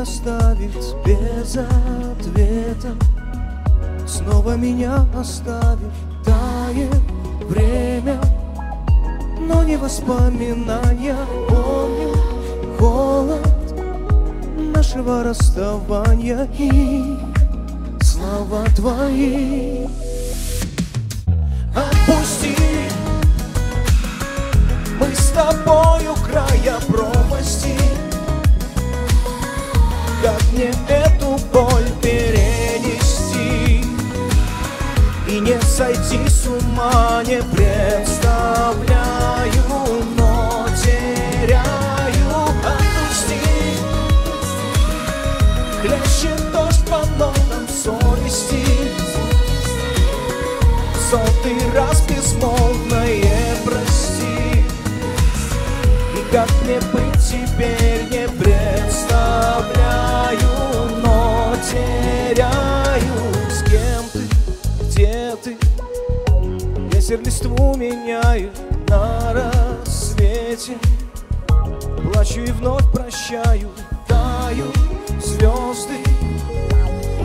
оставить без ответа. Снова меня оставив, тает время Но не воспоминания, помню холод нашего расставания И слова твои Отпусти Мы с тобою края пропасти мне эту боль перенести. И не сойти с ума не представляю Но теряю Отпусти Хлещет дождь по нотам совести. Сотый раз безмолвное прости. И как мне быть теперь не представляю Но теряю С кем ты, где ты. Ветер листву меняет на рассвете. Плачу и вновь прощаю, тают звезды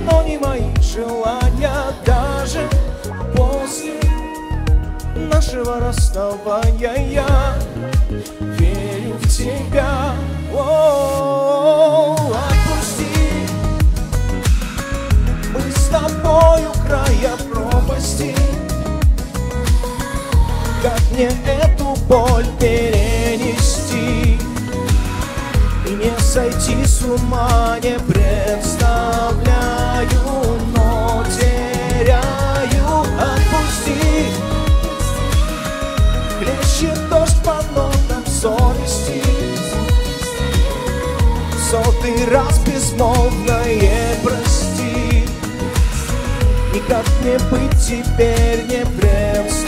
Но не мои желания. Даже после нашего расставания Я мне эту боль перенести И не сойти с ума не представляю Но теряю Отпусти. Хлещет дождь по нотам совести. Сотый раз безмолвное прости. И как мне быть теперь не представляю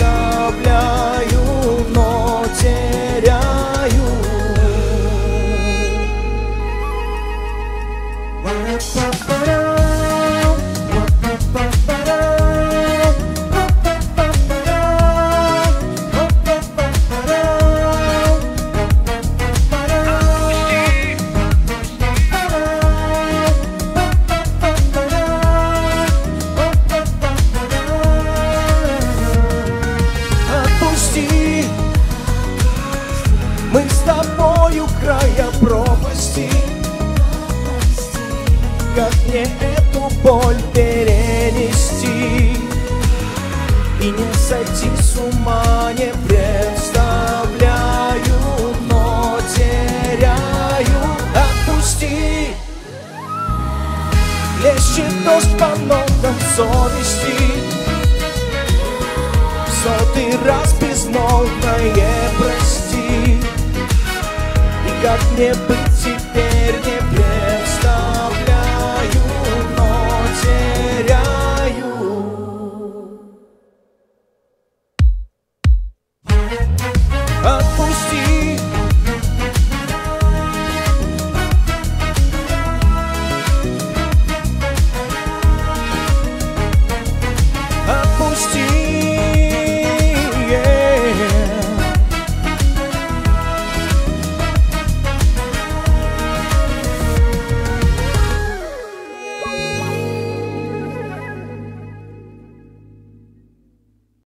боль перенести И не сойти с ума не представляю Но теряю. Отпусти. Лещет дождь по нотам совести. Сотый раз безмолвное прости И как мне быть теперь